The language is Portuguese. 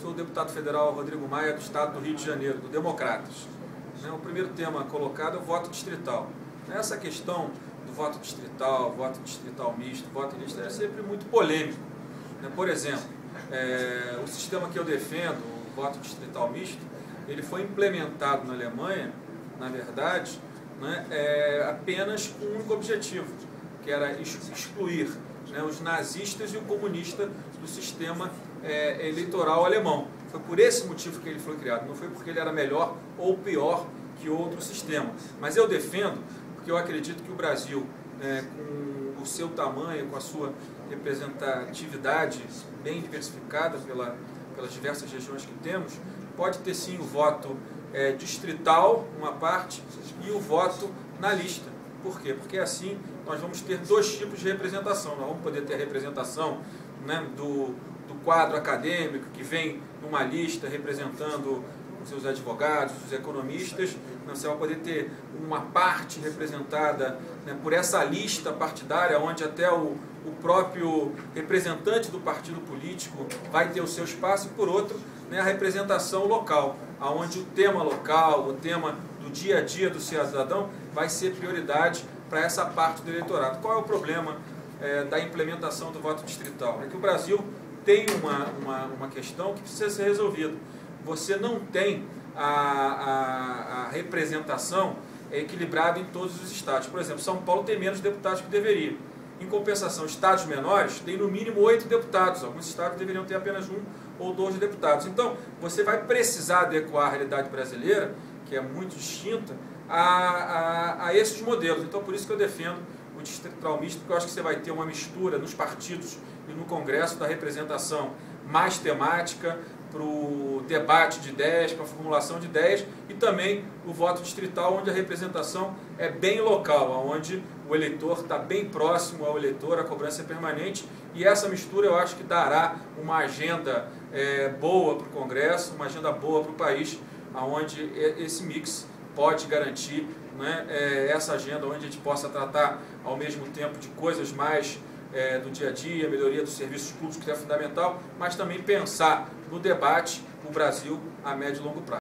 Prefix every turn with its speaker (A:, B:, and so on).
A: Sou o deputado federal Rodrigo Maia, do Estado do Rio de Janeiro, do Democratas. Né, o primeiro tema colocado é o voto distrital. Essa questão do voto distrital, voto distrital misto, voto misto é sempre muito polêmico. Né, por exemplo, é, o sistema que eu defendo, o voto distrital misto, ele foi implementado na Alemanha, na verdade, né, é, apenas com um único objetivo, que era excluir né, os nazistas e o comunista do sistema é, eleitoral alemão. Foi por esse motivo que ele foi criado, não foi porque ele era melhor ou pior que outro sistema. Mas eu defendo, porque eu acredito que o Brasil, é, com o seu tamanho, com a sua representatividade bem diversificada pela, pelas diversas regiões que temos, pode ter sim o voto é, distrital, uma parte, e o voto na lista. Por quê? Porque assim nós vamos ter dois tipos de representação. Nós vamos poder ter a representação né, do, do quadro acadêmico que vem numa lista representando os seus advogados, os economistas, né, você vai poder ter uma parte representada né, por essa lista partidária, onde até o, o próprio representante do partido político vai ter o seu espaço, e por outro, né, a representação local, onde o tema local, o tema dia a dia do cidadão vai ser prioridade para essa parte do eleitorado. Qual é o problema é, da implementação do voto distrital? É que o Brasil tem uma, uma, uma questão que precisa ser resolvida. Você não tem a, a, a representação equilibrada em todos os estados. Por exemplo, São Paulo tem menos deputados que deveria. Em compensação, estados menores têm no mínimo oito deputados. Alguns estados deveriam ter apenas um ou dois deputados. Então, você vai precisar adequar a realidade brasileira, que é muito distinta, a, a, a esses modelos. Então, por isso que eu defendo o distrital misto, porque eu acho que você vai ter uma mistura nos partidos e no Congresso da representação mais temática, para o debate de ideias, para a formulação de ideias e também o voto distrital, onde a representação é bem local, onde o eleitor está bem próximo ao eleitor, a cobrança é permanente e essa mistura eu acho que dará uma agenda é, boa para o Congresso, uma agenda boa para o país, onde esse mix pode garantir né, é, essa agenda onde a gente possa tratar ao mesmo tempo de coisas mais é, do dia a dia, melhoria dos serviços públicos, que é fundamental, mas também pensar no debate o Brasil a médio e longo prazo.